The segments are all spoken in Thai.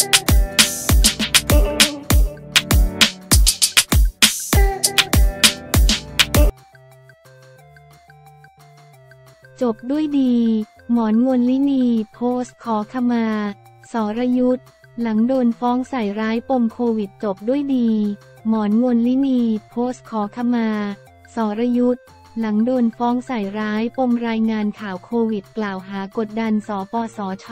จบด้วยดี หมอนงวนลินีโพสต์ขอขมา สรยุทธหลังโดนฟ้องใส่ร้ายปมโควิดจบด้วยดี หมอนงวนลินีโพสต์ขอขมา สรยุทธหลังโดนฟ้องใส่ร้ายปมรายงานข่าวโควิดกล่าวหากดดันสปสช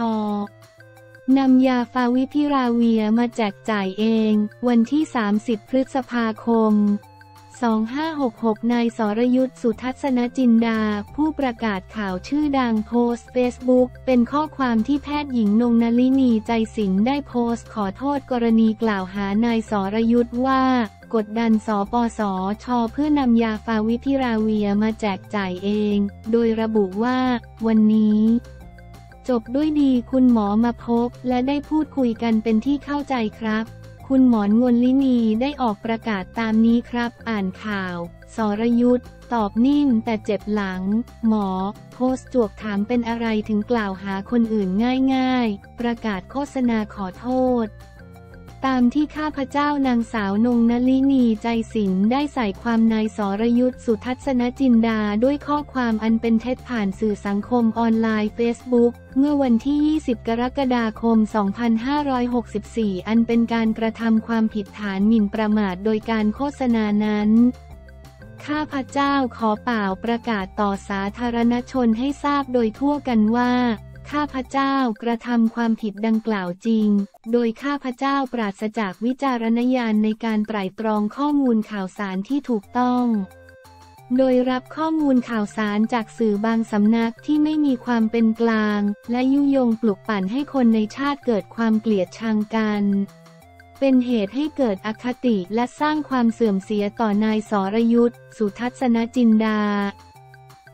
นำยาฟาวิพิราเวียมาแจกจ่ายเอง วันที่ 30 พฤษภาคม 2566 นายสรยุทธสุทัศนจินดา ผู้ประกาศข่าวชื่อดังโพสต์เฟซบุ๊กเป็นข้อความที่แพทย์หญิงนงนลินีใจสินได้โพสต์ขอโทษกรณีกล่าวหานายสรยุทธว่ากดดันสปสช เพื่อนำยาฟาวิพิราเวียมาแจกจ่ายเอง โดยระบุว่า วันนี้ จบด้วยดีคุณหมอมาพบ และได้พูดคุยกันเป็นที่เข้าใจครับ คุณหมอนงวนลินีได้ออกประกาศตามนี้ครับ อ่านข่าว สรยุทธตอบนิ่งแต่เจ็บหลัง หมอ โพสจวกถามเป็นอะไรถึงกล่าวหาคนอื่นง่ายๆ ประกาศโฆษณาขอโทษ ตามที่ข้าพเจ้านางสาวนงนลินีใจสินได้ใส่ความนายสรยุทธสุทัศนจินดาด้วยข้อความอันเป็นเท็จผ่านสื่อสังคมออนไลน์เฟซบุ๊กเมื่อวันที่ 20 กรกฎาคม 2564 อันเป็นการกระทำความผิดฐานหมิ่นประมาทโดยการโฆษณานั้นข้าพเจ้าขอเปล่าประกาศต่อสาธารณชนให้ทราบโดยทั่วกันว่า ข้าพเจ้ากระทำความผิดดังกล่าวจริง โดยข้าพเจ้าปราศจากวิจารณญาณในการไตร่ตรองข้อมูลข่าวสารที่ถูกต้อง โดยรับข้อมูลข่าวสารจากสื่อบางสำนักที่ไม่มีความเป็นกลาง และยุยงปลุกปั่นให้คนในชาติเกิดความเกลียดชังกัน เป็นเหตุให้เกิดอคติและสร้างความเสื่อมเสียต่อนายสรยุทธสุทัศนจินดา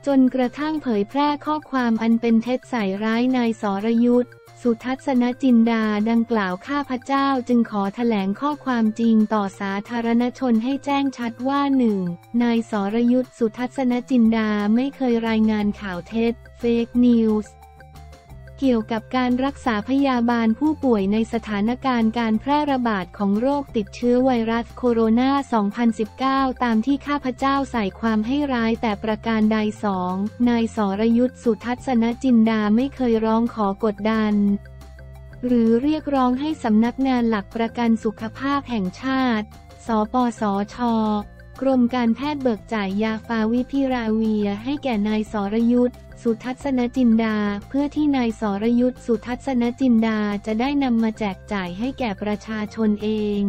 จนกระทั่งเผยแพร่ข้อความอันเป็นเท็จใส่ร้ายนายสรยุทธสุทัศนจินดาดังกล่าวข้าพเจ้าจึงขอแถลงข้อความจริงต่อสาธารณชนให้แจ้งชัดว่าหนึ่งนายสรยุทธสุทัศนจินดาไม่เคยรายงานข่าวเท็จ เฟกนิวส์ เกี่ยวกับการรักษาพยาบาลผู้ป่วยในสถานการณ์การแพร่ระบาดของโรคติดเชื้อไวรัสโคโรนา 2019 ตามที่ข้าพเจ้าใส่ความให้ร้ายแต่ประการใดสองนายสรยุทธสุทัศนจินดาไม่เคยร้องขอกดดัน หรือเรียกร้องให้สำนักงานหลักประกันสุขภาพแห่งชาติ สปสช กรมการแพทย์เบิกจ่ายยาฟาวิพิราเวียให้แก่นายสรยุทธสุทัศนจินดา เพื่อที่นายสรยุทธสุทัศนจินดาจะได้นำมาแจกจ่ายให้แก่ประชาชนเอง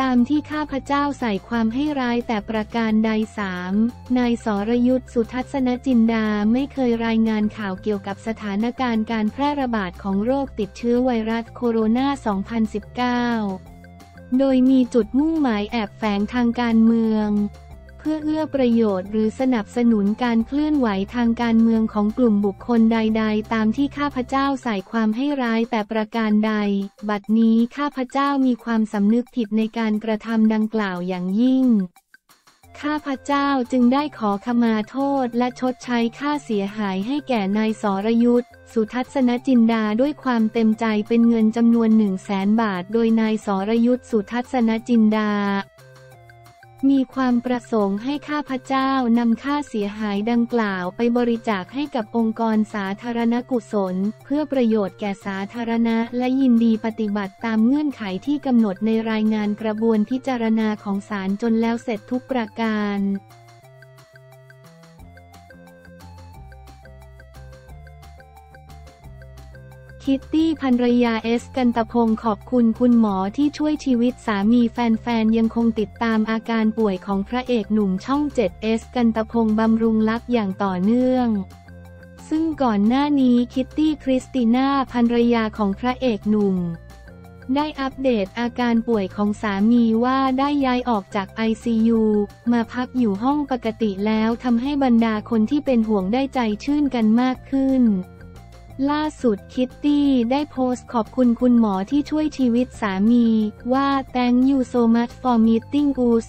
ตามที่ข้าพเจ้าใส่ความให้ร้ายแต่ประการใดสามนายสรยุทธสุทัศนจินดาไม่เคยรายงานข่าวเกี่ยวกับสถานการณ์การแพร่ระบาดของโรคติดเชื้อไวรัสโคโรนา 2019 โดยมีจุดมุ่งหมายแอบแฝงทางการเมือง เพื่อเอื้อประโยชน์หรือสนับสนุนการเคลื่อนไหวทางการเมืองของกลุ่มบุคคลใด ๆ ตามที่ข้าพเจ้าใส่ความให้ร้ายแต่ประการใด บัดนี้ข้าพเจ้ามีความสำนึกผิดในการกระทำดังกล่าวอย่างยิ่ง ข้าพเจ้าจึงได้ขอขมาโทษและชดใช้ค่าเสียหายให้แก่นายสรยุทธสุทัศนจินดาด้วยความเต็มใจเป็นเงินจำนวนหนึ่งแสนบาท โดยนายสรยุทธสุทัศนจินดา มีความประสงค์ให้ข้าพเจ้านำค่าเสียหายดังกล่าวไปบริจาคให้กับองค์กรสาธารณกุศล เพื่อประโยชน์แก่สาธารณะ และยินดีปฏิบัติตามเงื่อนไขที่กำหนดในรายงานกระบวนพิจารณาของศาลจนแล้วเสร็จทุกประการ คิตตี้ภรรยาเอสกันตพงขอบคุณคุณหมอที่ช่วยชีวิตสามีแฟนๆ ยังคงติดตามอาการป่วยของพระเอกหนุ่มช่อง7เอสกันตพงบำรุงลักษ์อย่างต่อเนื่อง ซึ่งก่อนหน้านี้คิตตี้คริสติน่าภรรยาของพระเอกหนุ่ม ได้อัปเดตอาการป่วยของสามีว่าได้ย้ายออกจาก ICU มาพักอยู่ห้องปกติแล้วทำให้บรรดาคนที่เป็นห่วงได้ใจชื่นกันมากขึ้น ล่าสุดคิตตี้ได้โพสต์ขอบคุณคุณหมอที่ช่วยชีวิตสามี ว่า thank you so much for meeting us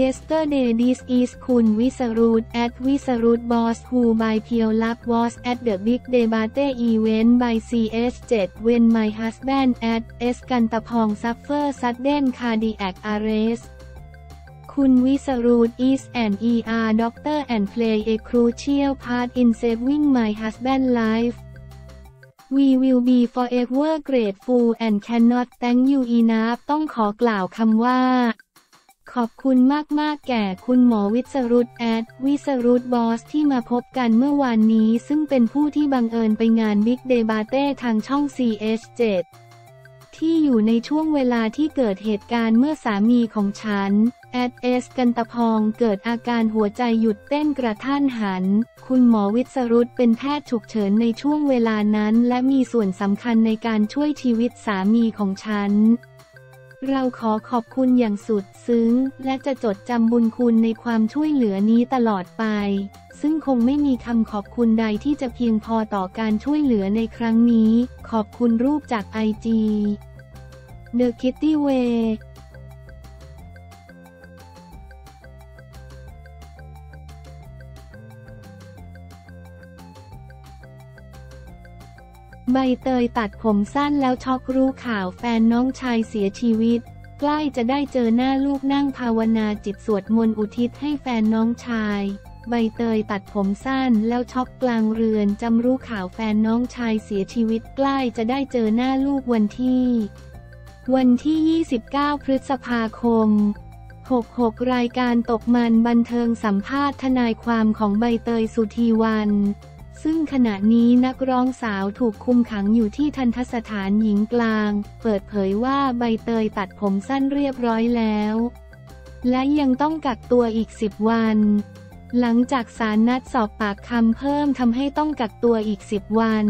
Yesterday this is คุณวิสรุต at วิสรุต boss who by Pure Love was at the big debate event by CS7 when my husband at S กันตะพอง suffer sudden cardiac arrest คุณวิสรุต is an ER doctor and play a crucial part in saving my husband's life We will be forever grateful and cannot thank you enough ต้องขอกล่าวคำว่า ขอบคุณมากๆ แก่คุณหมอวิสรุตแอด วิสรุตบอสที่มาพบกันเมื่อวานนี้ ซึ่งเป็นผู้ที่บังเอิญไปงาน Big Debate ทางช่อง CH7 ที่อยู่ในช่วงเวลาที่เกิดเหตุการณ์เมื่อสามีของฉัน แอดเอสกันตะพองเกิดอาการหัวใจหยุดเต้นกระท่านหัน คุณหมอวิสรุตเป็นแพทย์ฉุกเฉินในช่วงเวลานั้น และมีส่วนสำคัญในการช่วยชีวิตสามีของฉัน เราขอขอบคุณอย่างสุดซึ้ง และจะจดจำบุญคุณในความช่วยเหลือนี้ตลอดไป ซึ่งคงไม่มีคำขอบคุณใดที่จะเพียงพอต่อการช่วยเหลือในครั้งนี้ ขอบคุณรูปจากไอจี The Kitty Way ใบเตยตัดผมสั้นแล้วช็อกรู้ข่าวแฟนน้องชายเสียชีวิต ใกล้จะได้เจอหน้าลูกนั่งภาวนาจิตสวดมนต์อุทิศให้แฟนน้องชาย ใบเตยตัดผมสั้นแล้วช็อกกลางเรือนจำรู้ข่าวแฟนน้องชายเสียชีวิตใกล้จะได้เจอหน้าลูกวันที่ วันที่ 29 พฤษภาคม 66 รายการตกมันบันเทิงสัมภาษณ์ทนายความของใบเตยสุธีวัน ซึ่งขณะนี้นักร้องสาวถูกคุมขังอยู่ที่ทันทสถานหญิงกลาง เปิดเผยว่าใบเตยตัดผมสั้นเรียบร้อยแล้ว และยังต้องกักตัวอีก 10 วัน หลังจากศาลนัดสอบปากคำเพิ่มทำให้ต้องกักตัวอีก 10 วัน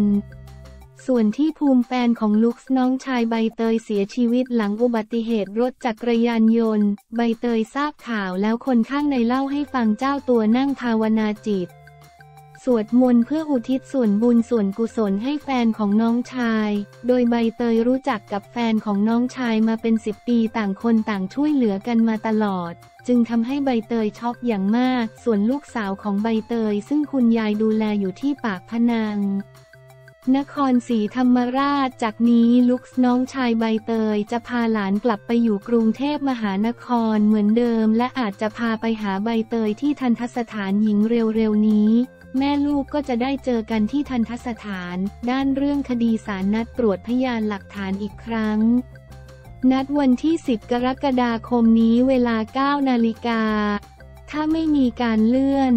ส่วนที่ภูมิแฟนของลุคส์น้องชายใบเตยเสียชีวิตหลังอุบัติเหตุรถจักรยานยนต์ ใบเตยทราบข่าวแล้วคนข้างในเล่าให้ฟังเจ้าตัวนั่งภาวนาจิต สวดมนต์เพื่ออุทิศส่วนบุญส่วนกุศลให้แฟนของน้องชาย โดยใบเตยรู้จักกับแฟนของน้องชายมาเป็นสิบปีต่างคนต่างช่วยเหลือกันมาตลอด จึงทำให้ใบเตยช็อกอย่างมาก ส่วนลูกสาวของใบเตย ซึ่งคุณยายดูแลอยู่ที่ปากพนังนครศรีธรรมราช จากนี้ลุกน้องชายใบเตย จะพาหลานกลับไปอยู่กรุงเทพมหานครเหมือนเดิม และอาจจะพาไปหาใบเตยที่ทันทสถานหญิงเร็วๆนี้ แม่ลูกก็จะได้เจอกันที่ทันทสถาน ด้านเรื่องคดีสารนัดตรวจพยานหลักฐานอีกครั้ง นัดวันที่ 10 กรกฎาคมนี้เวลา 9 นาฬิกา ถ้าไม่มีการเลื่อน